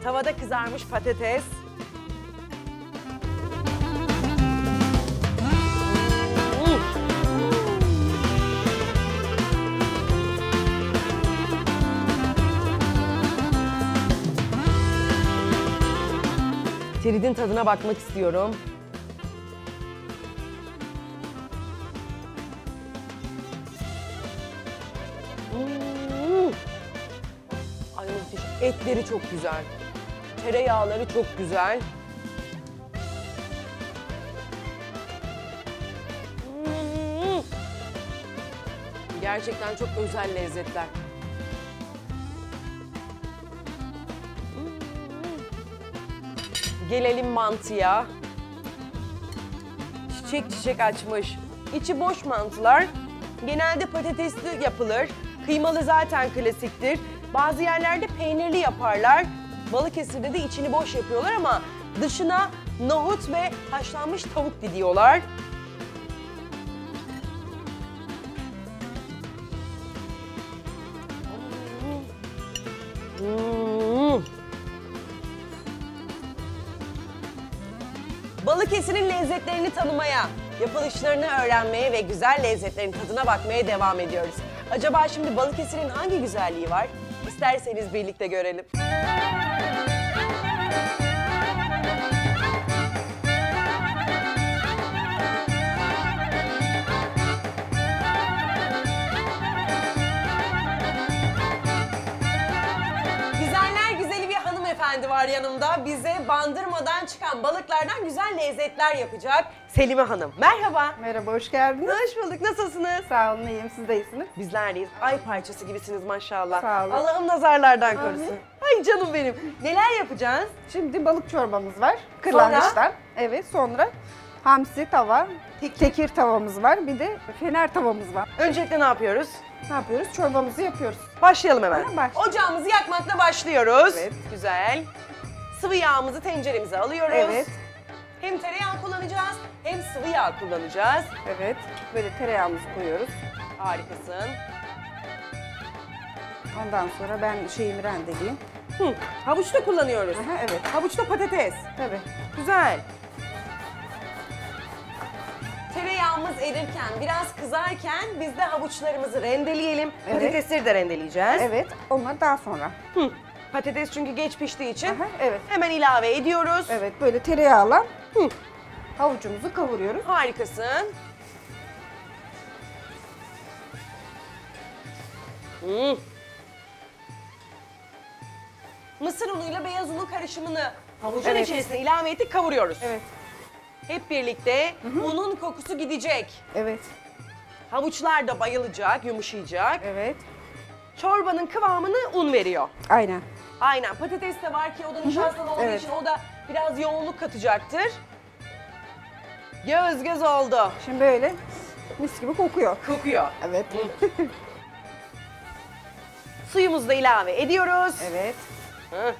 Tavada kızarmış patates. Tiridin tadına bakmak istiyorum. Mm. Ay muhteşem. Etleri çok güzel. Tereyağları çok güzel. Mm. Gerçekten çok özel lezzetler. Gelelim mantıya. Çiçek çiçek açmış. İçi boş mantılar. Genelde patatesli yapılır. Kıymalı zaten klasiktir. Bazı yerlerde peynirli yaparlar. Balıkesir'de de içini boş yapıyorlar ama dışına nohut ve haşlanmış tavuk didiyorlar. Balıkesir'in lezzetlerini tanımaya, yapılışlarını öğrenmeye ve güzel lezzetlerin tadına bakmaya devam ediyoruz. Acaba şimdi Balıkesir'in hangi güzelliği var? İsterseniz birlikte görelim. Güzeller çıkan balıklardan güzel lezzetler yapacak. Selime Hanım. Merhaba. Merhaba, hoş geldiniz. Hoş bulduk. Nasılsınız? Sağ olun, iyiyim. Siz de iyisiniz. Bizler deyiz. Ay parçası gibisiniz maşallah. Sağ olun. Allah'ım nazarlardan korusun. Ay canım benim. Neler yapacağız? Şimdi balık çorbamız var. Kırlangıçtan. Evet, sonra hamsi tava, tekir tavamız var. Bir de fener tavamız var. Öncelikle ne yapıyoruz? Ne yapıyoruz? Çorbamızı yapıyoruz. Başlayalım hemen. Hemen baş- Ocağımızı yakmakla başlıyoruz. Evet. Güzel. Sıvı yağımızı tenceremize alıyoruz. Evet, Hem tereyağı kullanacağız hem sıvı yağ kullanacağız. evet. Böyle tereyağımızı koyuyoruz. Harikasın. Ondan sonra ben şeyimi rendeleyeyim. Hı, havuç da kullanıyoruz. Aha, evet, Havuçta patates. tabii. Güzel. Tereyağımız erirken, biraz kızarken biz de havuçlarımızı rendeleyelim. Evet. Patatesleri de rendeleyeceğiz. Evet, onlar daha sonra. Hı. Patates çünkü geç piştiği için Aha, evet. hemen ilave ediyoruz. Evet, böyle tereyağla Hı. havucumuzu kavuruyoruz. Harikasın. Hmm. Mısır unuyla beyaz unun karışımını havucun Evet. içerisine ilave ettik, kavuruyoruz. Evet, Hep birlikte unun kokusu gidecek. evet, Havuçlar da bayılacak, yumuşayacak. evet. Çorbanın kıvamını un veriyor. Aynen. Aynen. Patates de var ki o da nişastalı olduğu Evet. için o da biraz yoğunluk katacaktır. Göz göz oldu. Şimdi böyle mis gibi kokuyor. Kokuyor. Evet. Suyumuzu da ilave ediyoruz. Evet, Hı.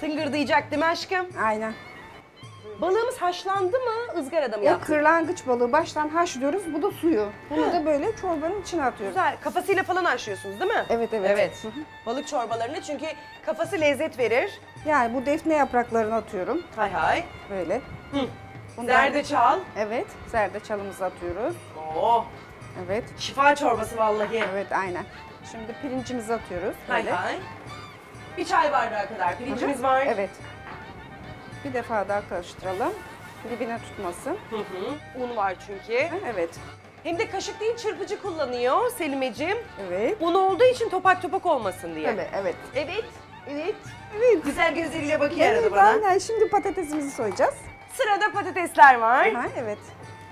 Tıngırdayacak değil mi aşkım? aynen. Balığımız haşlandı mı? ızgarada mı O yaptık? kırlangıç balığı baştan haşlıyoruz. Bu da suyu. Bunu da böyle çorbanın içine atıyoruz. Güzel. Kafasıyla falan haşlıyorsunuz değil mi? Evet, evet. Evet. Hı hı. Balık çorbalarını çünkü kafası lezzet verir. Yani bu defne yapraklarını atıyorum. Hay hay. Böyle. Zerdeçal. Evet. Zerdeçalımızı atıyoruz. Oo. Evet. Şifa çorbası vallahi. Evet, aynen. Şimdi pirincimizi atıyoruz. Hay Böyle. hay. Bir çay bardağı kadar pirincimiz var. Evet. Bir defa daha karıştıralım. Dibine tutmasın. Hı hı. Un var çünkü. Evet. Hem de kaşık değil çırpıcı kullanıyor Selimeciğim. Evet. Un olduğu için topak topak olmasın diye. Tabii, evet. Evet. Evet. Evet. Güzel gözleriyle bakıyor arada Evet, bana. aynen. Şimdi patatesimizi soyacağız. Sırada patatesler var. Ha, evet.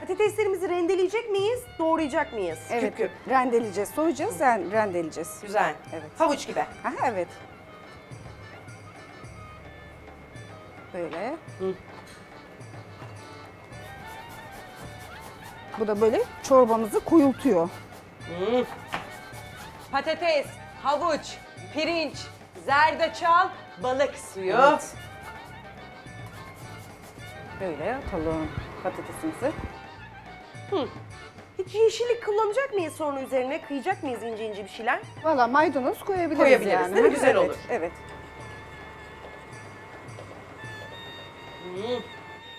Patateslerimizi rendeleyecek miyiz, doğrayacak mıyız? Evet. Küp küp. Rendeleyeceğiz. Soyacağız, yani rendeleyeceğiz. Güzel. Evet. Havuç gibi. Aha, evet. Böyle. Hı. Bu da böyle çorbamızı koyultuyor. Patates, havuç, pirinç, zerdeçal, balık suyu. Evet. Böyle atalım patatesimizi. Hiç yeşillik kullanacak mıyız sonra üzerine? Kıyacak mıyız ince ince bir şeyler? Valla maydanoz koyabiliriz, Koyabiliriz, yani. değil mi? Güzel evet, olur. Evet.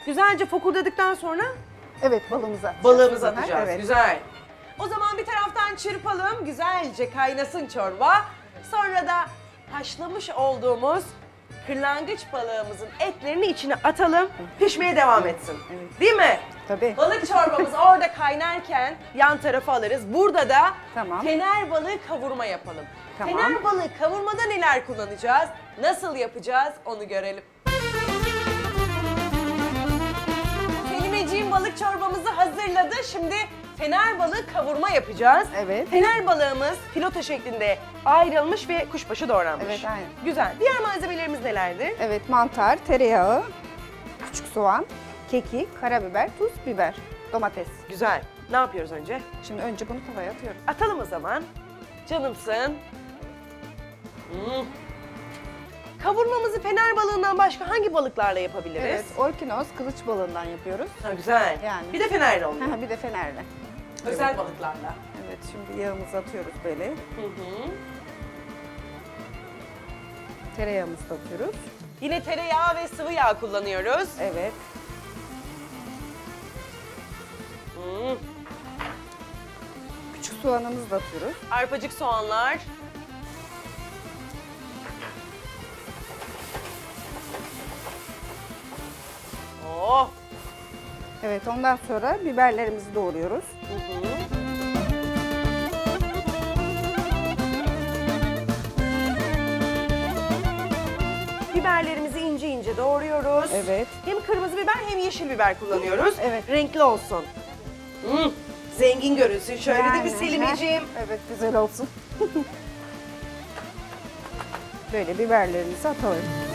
Güzelce fokurdadıktan sonra Evet balığımızı atacağız. balığımızı atacağız. Evet. Güzel. O zaman bir taraftan çırpalım, güzelce kaynasın çorba. Sonra da haşlamış olduğumuz kırlangıç balığımızın etlerini içine atalım, pişmeye devam etsin. Evet. Değil mi? Tabii. Balık çorbamız orada kaynarken yan tarafa alırız. Burada da Tamam. fener balığı kavurma yapalım. Tamam. Fener balığı kavurmada neler kullanacağız? Nasıl yapacağız? Onu görelim. Balık çorbamızı hazırladı. Şimdi fener balığı kavurma yapacağız. Evet. Fener balığımız filota şeklinde ayrılmış ve kuşbaşı doğranmış. Evet, aynen. Güzel. Diğer malzemelerimiz nelerdi? Evet mantar, tereyağı, küçük soğan, kekik, karabiber, tuz, biber, domates. Güzel. Ne yapıyoruz önce? Şimdi önce bunu tavaya atıyorum. Atalım o zaman. Canımsın. Hmm. Kavurmamızı fener balığından başka hangi balıklarla yapabiliriz? Evet, orkinoz kılıç balığından yapıyoruz. Ha, güzel. Yani. Bir de fenerli oluyor. Ha, bir de fenerle. Özel balıklarla. Evet, şimdi yağımızı atıyoruz böyle. Hı hı. Tereyağımızı da atıyoruz. Yine tereyağı ve sıvı yağ kullanıyoruz. Evet. Hmm. Küçük soğanımızı da atıyoruz. Arpacık soğanlar. Evet ondan sonra biberlerimizi doğruyoruz. Hı hı. Biberlerimizi ince ince doğruyoruz. Evet. Hem kırmızı biber hem yeşil biber kullanıyoruz. Evet. Renkli olsun. Hmm, Zengin görünsün. Şöyle de bir Yani, Selimeciğim. Evet güzel olsun. (laughs) Böyle biberlerimizi atalım.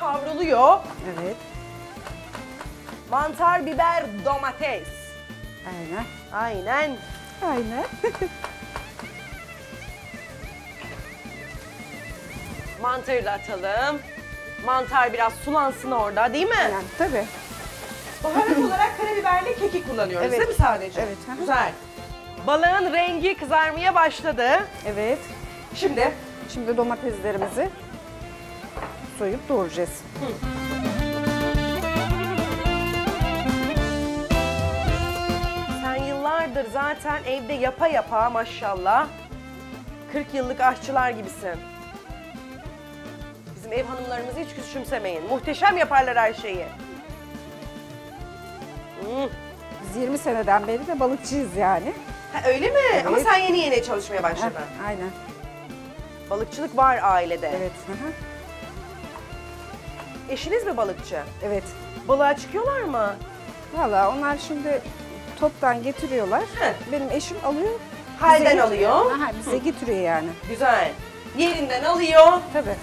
Kavruluyor. Evet. Mantar, biber, domates. Aynen. Aynen. Aynen. (laughs) Mantarı da atalım. Mantar biraz sulansın orada değil mi? Aynen tabii. Baharat (laughs) olarak karabiberle kekik kullanıyoruz Evet. değil mi sadece? Evet. Güzel. Balığın rengi kızarmaya başladı. Evet. Şimdi Şimdi domateslerimizi soyup doğrayacağız. sen yıllardır zaten evde yapa yapa maşallah 40 yıllık aşçılar gibisin. Bizim ev hanımlarımızı hiç küçümsemeyin. Muhteşem yaparlar her şeyi. Hmm. Biz 20 seneden beri de balıkçıyız yani. Ha, öyle mi? Ama Evet. sen yeni yeni çalışmaya başladın. Heh, aynen. Balıkçılık var ailede. Evet. hı hı. Eşiniz mi balıkçı? Evet. Balığa çıkıyorlar mı? Valla onlar şimdi toptan getiriyorlar. Heh. Benim eşim alıyor. bize Halden getiriyor. alıyor. Aha, bize getiriyor yani. Güzel. Yerinden alıyor, Tabii.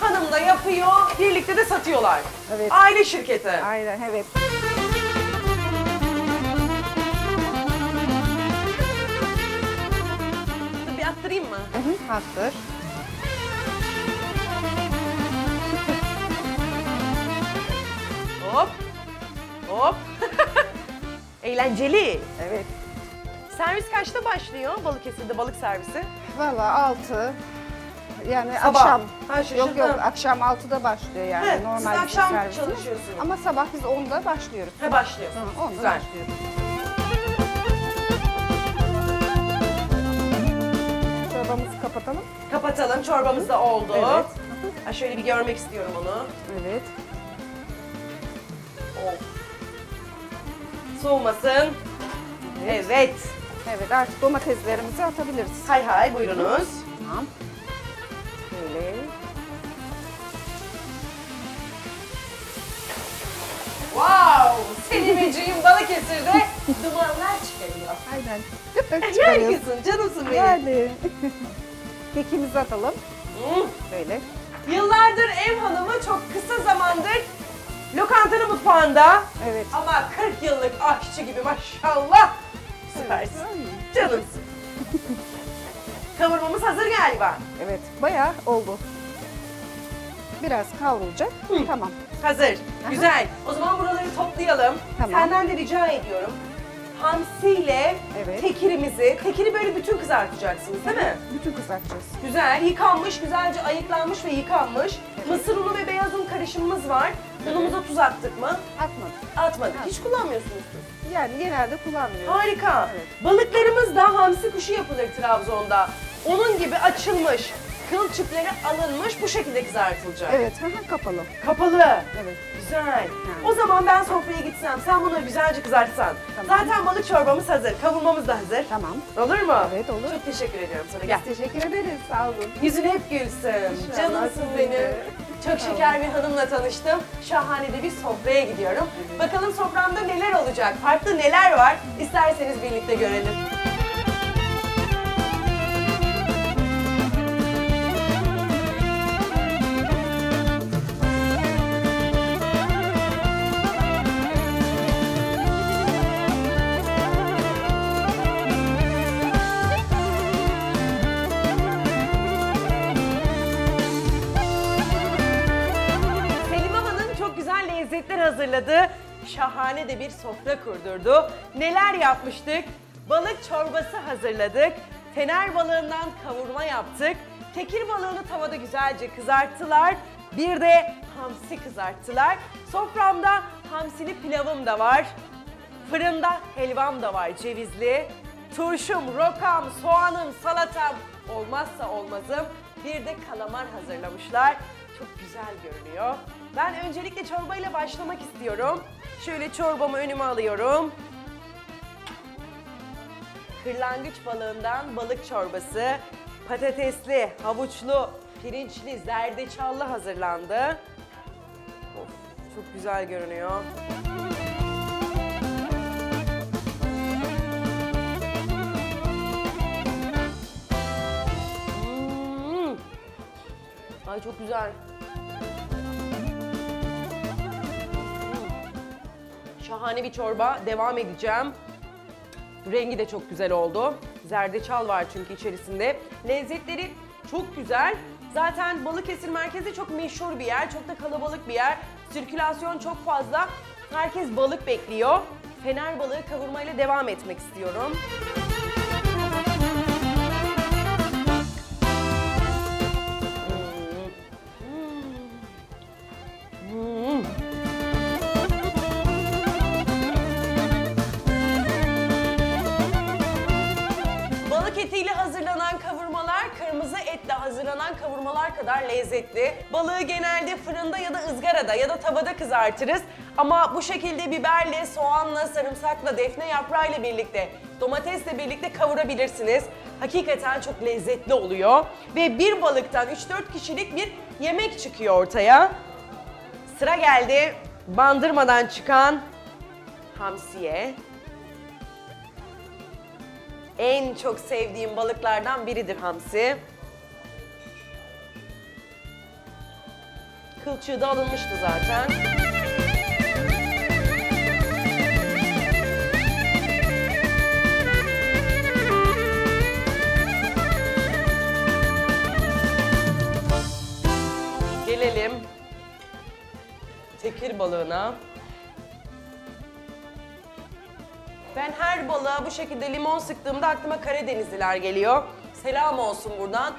hanım da yapıyor, birlikte de satıyorlar. Evet. Aile şirketi. Aynen evet. Bir attırayım mı? Hı hı, Hazır. Hop. Hop. (laughs) Eğlenceli. Evet. Servis kaçta başlıyor Balıkesir'de balık servisi? Valla 6 yani Sabah. akşam. Ha, şaşırdım. yok yok akşam 6'da başlıyor yani He, normal siz akşam servis. çalışıyorsunuz. Ama sabah biz 10'da başlıyoruz. Ha başlıyorsun. Hı, 10'da Güzel. başlıyoruz. Çorbamızı kapatalım. Kapatalım. Çorbamız da oldu. Evet. Ha, şöyle bir görmek istiyorum onu. Evet. Soğumasın. Evet. Evet artık domateslerimizi atabiliriz. Hay hay buyurunuz. Tamam. Böyle. Wow! Selimeciğim Balıkesir'de (laughs) dumanlar çıkarıyor. Aynen. Harikasın, canımsın benim. Yani. Kekimizi atalım. Hmm. Böyle. Yıllardır ev hanımı çok kısa zamandır lokantanın mutfağında. Evet. Ama 40 yıllık aşçı gibi maşallah. Süpersin. Canımsın. (laughs) Kavurmamız hazır galiba. Evet. Bayağı oldu. Biraz kavrulacak. Tamam. Hazır. Güzel. O zaman buraları toplayalım. Tamam. Senden de rica ediyorum. Hamsiyle Evet. tekirimizi, tekiri böyle bütün kızartacaksınız değil mi? Bütün kızartacağız. Güzel, yıkanmış, güzelce ayıklanmış ve yıkanmış. Mısır unu ve beyaz un karışımımız var. Unumuza tuz attık mı? Atmadık. Atmadık. Hiç kullanmıyorsunuz tuz. Yani genelde kullanmıyoruz. Harika. Evet. Balıklarımız da hamsi kuşu yapılır Trabzon'da. Onun gibi açılmış, kılçıkları alınmış bu şekilde kızartılacak. Evet. hı hı, Kapalı. Kapalı. Evet. Güzel. O zaman ben sofraya gitsem, sen bunu güzelce kızartsan. Tamam. Zaten balık çorbamız hazır, kavurmamız da hazır. Tamam. Olur mu? Evet, olur. Çok teşekkür ediyorum sana. Gel. Teşekkür ederiz. Sağ olun. Yüzün hep gülsün. Canımsın benim. Çok şeker bir hanımla tanıştım. Şahane de bir sofraya gidiyorum. Bakalım soframda neler olacak, farklı neler var? İsterseniz birlikte görelim. Hazırladı. Şahane de bir sofra kurdurdu. Neler yapmıştık? Balık çorbası hazırladık. Tener balığından kavurma yaptık. Tekir balığını tavada güzelce kızarttılar. Bir de hamsi kızarttılar. Soframda hamsili pilavım da var. Fırında helvam da var cevizli. Turşum, rokam, soğanım, salatam olmazsa olmazım. Bir de kalamar hazırlamışlar. Çok güzel görünüyor. Ben öncelikle çorbayla başlamak istiyorum. Şöyle çorbamı önüme alıyorum. Kırlangıç balığından balık çorbası. Patatesli, havuçlu, pirinçli, zerdeçallı hazırlandı. Of, çok güzel görünüyor. Hmm. Ay çok güzel. Şahane bir çorba. Devam edeceğim. Rengi de çok güzel oldu. Zerdeçal var çünkü içerisinde. Lezzetleri çok güzel. Zaten Balıkesir merkezi çok meşhur bir yer. Çok da kalabalık bir yer. Sirkülasyon çok fazla. Herkes balık bekliyor. Fener balığı kavurmayla devam etmek istiyorum. Kavurmalar kadar lezzetli. Balığı genelde fırında ya da ızgarada ya da tavada kızartırız. Ama bu şekilde biberle, soğanla, sarımsakla, defne yaprağıyla birlikte, domatesle birlikte kavurabilirsiniz. Hakikaten çok lezzetli oluyor. Ve bir balıktan 3-4 kişilik bir yemek çıkıyor ortaya. Sıra geldi bandırmadan çıkan hamsiye. En çok sevdiğim balıklardan biridir hamsi. Kılçığı da alınmıştı zaten. Gelelim tekir balığına. Ben her balığa bu şekilde limon sıktığımda aklıma Karadenizliler geliyor. Selam olsun buradan.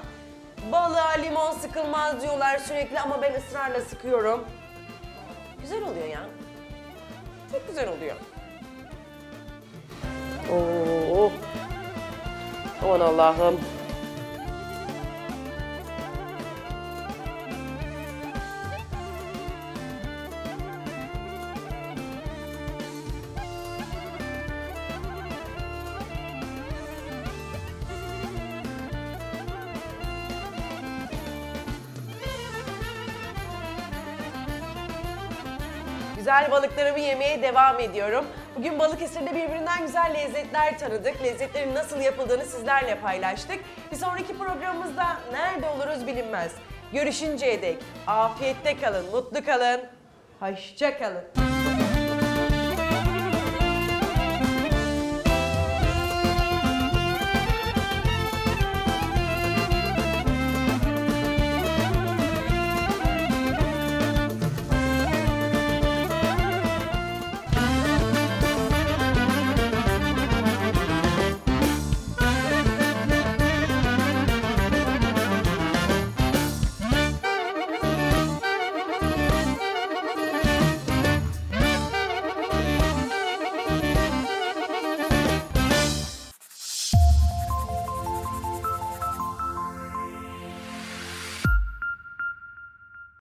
Balığa limon sıkılmaz diyorlar sürekli ama ben ısrarla sıkıyorum. Güzel oluyor ya. Çok güzel oluyor. Oo. Aman Allah'ım. Balıklarımı yemeye devam ediyorum. Bugün Balıkesir'de birbirinden güzel lezzetler tanıdık. Lezzetlerin nasıl yapıldığını sizlerle paylaştık. Bir sonraki programımızda nerede oluruz bilinmez. Görüşünceye dek afiyette kalın, mutlu kalın, hoşça kalın.